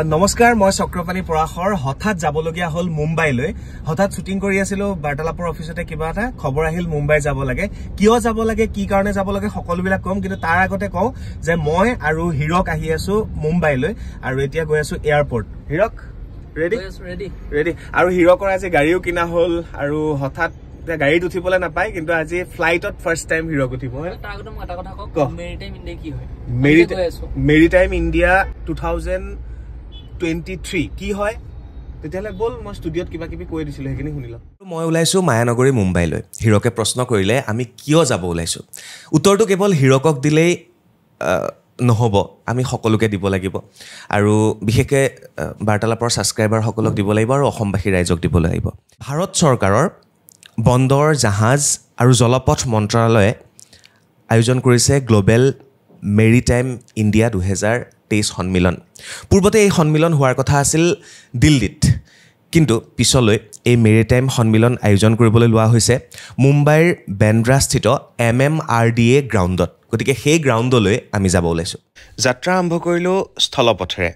নমস্কাৰ মই চক্ৰপাণী পৰাশৰ। হঠাৎ যাবলগীয়া হ'ল মুম্বাইলৈ। হঠাৎ শ্বুটিং কৰি আছিলো বাৰ্তালাপৰ অফিচতে কিবা এটা খবৰ আহিল মুম্বাই যাব লাগে। কিয় যাব লাগে কি কাৰণে যাব লাগে সকলোবিলাক কম। কিন্তু তাৰ আগতে কওঁ যে মই আৰু হিৰক আহি আছো মুম্বাইলৈ আৰু এতিয়া গৈ আছো এয়াৰপৰ্ট। হিৰক ৰেডি ৰেডি আৰু হিৰকৰ আজি গাড়ীও কিনা হ'ল আৰু হঠাৎ এতিয়া গাড়ীত উঠিবলৈ নাপায় কিন্তু আজি ফ্লাইটত ফাৰ্ষ্ট টাইম হিৰক উঠিব মেৰি- maritime India two thousand twenty three কি হয়? তেতিয়াহ'লে ব'ল মই ষ্টুডিঅ'ত কিবা কিবি কৈ দিছিলোঁ সেইখিনি শুনি লওঁ মই ওলাইছোঁ মায়ানগৰী মুম্বাইলৈ। হীৰকে প্ৰশ্ন কৰিলে আমি কিয় যাব ওলাইছোঁ? উত্তৰটো কেৱল হীৰকক দিলেই নহ'ব। আমি সকলোকে দিব লাগিব। আৰু বিশেষকৈ বাৰ্তালাপৰ ছাবস্ক্ৰাইবাৰসকলক দিব লাগিব আৰু অসমবাসী ৰাইজক দিব লাগিব। ভাৰত চৰকাৰৰ বন্দৰ জাহাজ আৰু জলপথ মন্ত্ৰালয়ে আয়োজন কৰিছে গ্ল'বেল মেৰিটাইম ইণ্ডিয়া দুহেজাৰ তেইছ সন্মিলন। পূৰ্বতে এই সন্মিলন হোৱাৰ কথা আছিল দিল্লীত। কিন্তু পিছলৈ এই মেৰিটাইম সন্মিলন আয়োজন কৰিবলৈ লোৱা হৈছে মুম্বাইৰ বেন্দ্ৰাস্থিত M M R D A গ্ৰাউণ্ডত। গতিকে সেই গ্ৰাউণ্ডলৈ আমি যাব ওলাইছোঁ। যাত্ৰা আৰম্ভ কৰিলোঁ স্থলপথেৰে।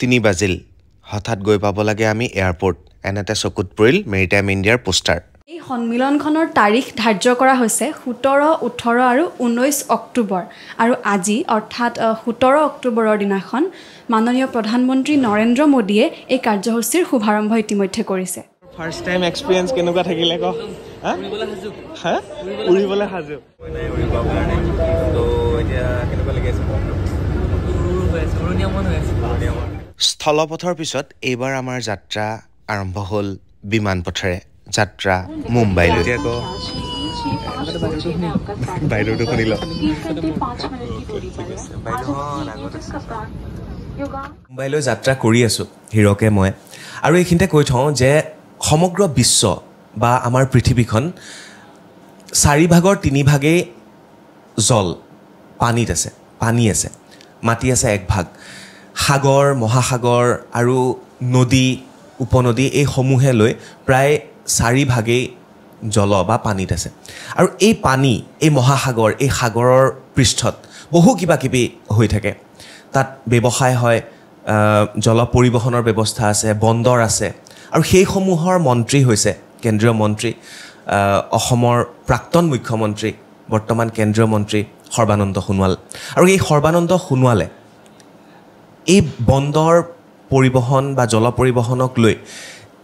তিনি বাজিল। হঠাৎ গৈ পাব লাগে আমি এয়াৰপৰ্ট। এনেতে চকুত পৰিল মেৰিটাইম ইণ্ডিয়াৰ পোষ্টাৰ। সন্মিলনখনৰ তাৰিখ ধাৰ্য কৰা হৈছে সোতৰ ওঠৰ আৰু ঊনৈছ অক্টোবৰ। আৰু আজি অৰ্থাৎ সোতৰ অক্টোবৰৰ দিনাখন মাননীয় প্ৰধানমন্ত্ৰী নৰেন্দ্ৰ মোদীয়ে এই কাৰ্যসূচীৰ শুভাৰম্ভ ইতিমধ্যে কৰিছে। ফাৰ্ষ্ট টাইম এক্সপিৰিয়েঞ্চ কেনেকুৱা থাকিলে? উৰিবলৈ সাজু। স্থলপথৰ পিছত এইবাৰ আমাৰ যাত্ৰা আৰম্ভ হ'ল বিমান পথেৰে। যাত্ৰা মুম্বাইলৈ। বাইদেউটো শুনি মুম্বাইলৈ যাত্ৰা কৰি আছোঁ হিৰকে মই। আৰু এইখিনিতে কৈ থওঁ যে সমগ্ৰ বিশ্ব বা আমাৰ পৃথিৱীখন চাৰিভাগৰ তিনিভাগেই জল পানীত আছে পানী আছে মাটি আছে এক ভাগ সাগৰ মহাসাগৰ আৰু নদী উপনদী এইসমূহে লৈ প্ৰায় চাৰিভাগেই জল বা পানীত আছে। আৰু এই পানী এই মহাসাগৰ এই সাগৰৰ পৃষ্ঠত বহু কিবা কিবি হৈ থাকে। তাত ব্যৱসায় হয় জল পৰিবহণৰ ব্যৱস্থা আছে বন্দৰ আছে। আৰু সেইসমূহৰ মন্ত্ৰী হৈছে কেন্দ্ৰীয় মন্ত্ৰী অসমৰ প্ৰাক্তন মুখ্যমন্ত্ৰী বৰ্তমান কেন্দ্ৰীয় মন্ত্ৰী সৰ্বানন্দ সোণোৱাল। আৰু এই সৰ্বানন্দ সোণোৱালে এই বন্দৰ পৰিবহণ বা জল পৰিবহণক লৈ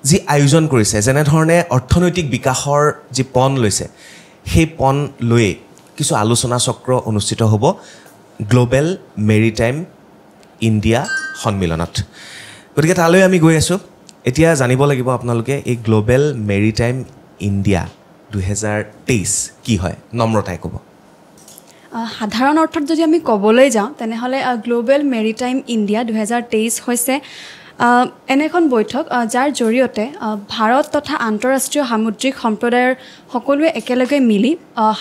যি আয়োজন কৰিছে যেনেধৰণে অৰ্থনৈতিক বিকাশৰ যি পণ লৈছে সেই পণ লৈয়ে কিছু আলোচনা চক্ৰ অনুষ্ঠিত হ'ব গ্ল'বেল মেৰিটাইম ইণ্ডিয়া সন্মিলনত। গতিকে তালৈ আমি গৈ আছোঁ। এতিয়া জানিব লাগিব আপোনালোকে এই গ্ল'বেল মেৰিটাইম ইণ্ডিয়া দুহেজাৰ তেইছ কি হয় নম্ৰতাই ক'ব। সাধাৰণ অৰ্থত যদি আমি ক'বলৈ যাওঁ তেনেহ'লে গ্ল'বেল মেৰিটাইম ইণ্ডিয়া দুহেজাৰ তেইছ হৈছে এনে এখন বৈঠক যাৰ জৰিয়তে ভাৰত তথা আন্তঃৰাষ্ট্ৰীয় সামুদ্ৰিক সম্প্ৰদায়ৰ সকলোৱে একেলগে মিলি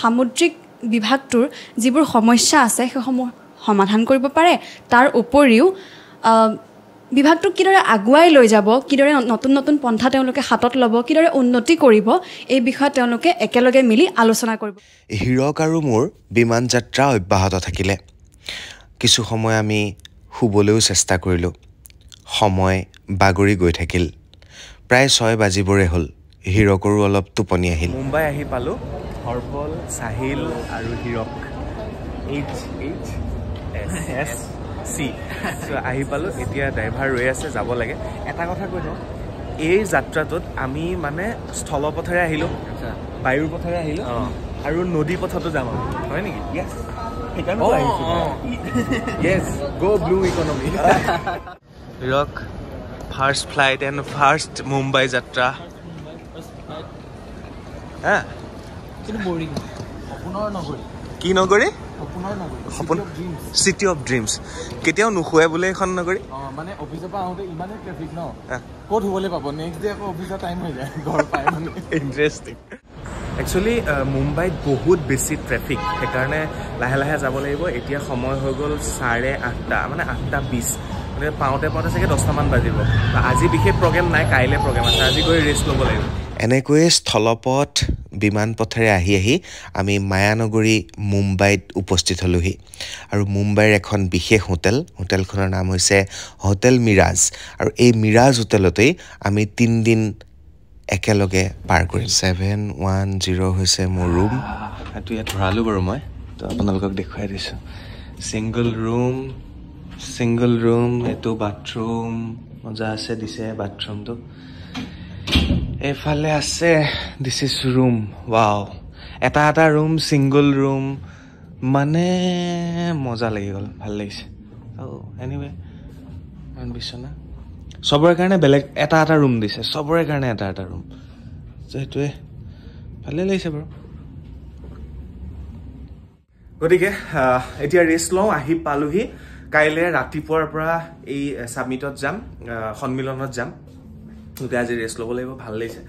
সামুদ্ৰিক বিভাগটোৰ যিবোৰ সমস্যা আছে সেইসমূহ সমাধান কৰিব পাৰে। তাৰ উপৰিও বিভাগটোক কিদৰে আগুৱাই লৈ যাব কিদৰে নতুন নতুন পন্থা তেওঁলোকে হাতত ল'ব কিদৰে উন্নতি কৰিব এই বিষয়ত তেওঁলোকে একেলগে মিলি আলোচনা কৰিব। হীৰক আৰু মোৰ বিমান যাত্ৰা অব্যাহত থাকিলে। কিছু সময় আমি শুবলৈও চেষ্টা কৰিলোঁ। সময় বাগৰি গৈ থাকিল। প্ৰায় ছয় বাজিবৰে হ'ল। হীৰকৰো অলপ টোপনি আহিল। মুম্বাই আহি পালোঁ। হৰ্বল চাহিল আৰু Hirak. H H S C চ' আহি পালোঁ। এতিয়া ড্ৰাইভাৰ ৰৈ আছে যাব লাগে। এটা কথা কৈ দিওঁ। এই যাত্ৰাটোত আমি মানে স্থলপথেৰে আহিলোঁ। বায়ুৰ পথেৰে আহিলোঁ। আৰু নদী পথতো যাম আমি। হয় নেকি? য়েছ সেইকাৰণে Hirak first flight and first Mumbai যাত্ৰা হা কি নগৰী? সপোন চিটি অফ ড্ৰিমছ কেতিয়াও নুশুৱে বোলে এইখন নগৰী। অঁ মানে অফিচৰ পৰা আহোঁতে ইমানেই ট্ৰেফিক ন? আহ। ক'ত শুবলৈ পাব? নেক্সট ডে আকৌ অফিচৰ টাইম হৈ যায়। ঘৰ পাই মানে। ইণ্টাৰেষ্টিং একচুৱেলি মুম্বাইত বহুত বেছি ট্ৰেফিক সেইকাৰণে লাহে লাহে যাব লাগিব। এতিয়া সময় হৈ গ'ল চাৰে আঠটা মানে আঠটা বিছ। মানে পাওঁতে পাওঁতে চাগে দহটামান বাজিব। আজি বিশেষ প্ৰগ্ৰেম নাই কাইলৈ প্ৰগ্ৰেম আছে। আজি গৈ ৰেষ্ট ল'ব লাগিব। এনেকৈয়ে স্থলপথ বিমান পথেৰে আহি আহি আমি মায়ানগৰী মুম্বাইত উপস্থিত হ'লোহি। আৰু মুম্বাইৰ এখন বিশেষ হোটেল হোটেলখনৰ নাম হৈছে হোটেল মিৰাজ। আৰু এই মিৰাজ হোটেলতেই আমি তিনিদিন একেলগে পাৰ কৰিম। ছেভেন ওৱান জিৰ' হৈছে মোৰ ৰুম এইটো ইয়াত ভৰালোঁ বাৰু মই। তো আপোনালোকক দেখুৱাই দিছোঁ। ছিংগল ৰুম ছিংগল ৰুম এইটো বাথৰুম মজা আছে দিছে বাথৰুমটো এইফালে আছে দিছ ইজ ৰুম ৱাও এটা এটা ৰুম ছিংগল ৰুম মানে মজা লাগি গ'ল ভাল লাগিছে। এনিৱে ইমান বিচনা। চবৰে কাৰণে বেলেগ এটা এটা ৰুম দিছে চবৰে কাৰণে এটা এটা ৰুম সেইটোৱে ভালেই লাগিছে বাৰু। গতিকে এতিয়া ৰেষ্ট লওঁ আহি পালোহি। কাইলৈ ৰাতিপুৱাৰ পৰা এই ছাবমিটত যাম সন্মিলনত যাম। গতিকে আজি ৰেষ্ট ল'ব লাগিব ভাল লাগিছে।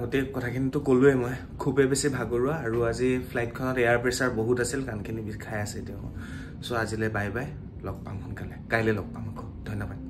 গোটেই কথাখিনিতো ক'লোৱে মই খুবেই বেছি ভাগৰুৱা আৰু আজি ফ্লাইটখনত এয়াৰ প্ৰেছাৰ বহুত আছিল কাণখিনি বিষাই আছে এতিয়া চ' আজিলৈ বাই বাই লগ পাম সোনকালে। কাইলৈ লগ পাম আকৌ। ধন্যবাদ।